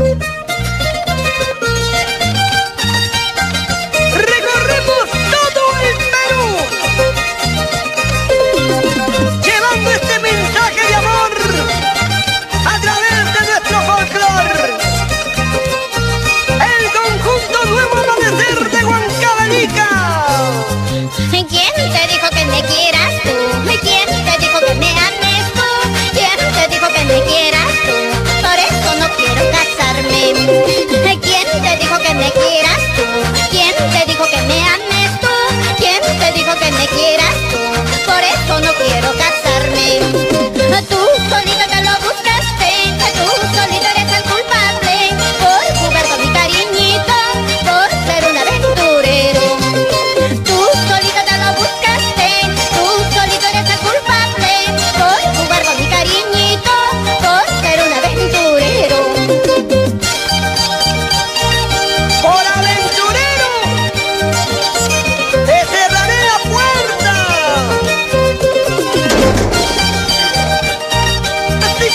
Recorremos todo el Perú, llevando este mensaje de amor a través de nuestro folclor. El conjunto Nuevo Amanecer de Huancabelica. que me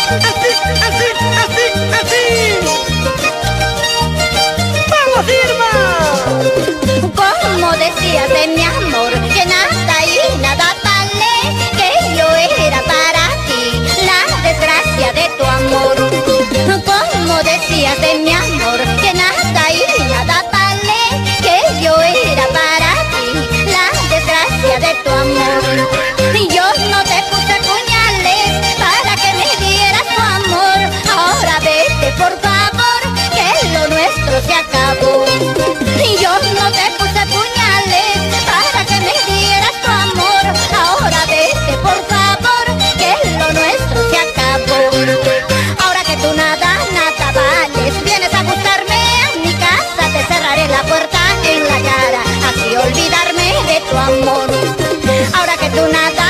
así, así, así, así. ¡Vamos, Irma! Como decía, tenía puerta en la cara, así olvidarme de tu amor. Ahora que tú nada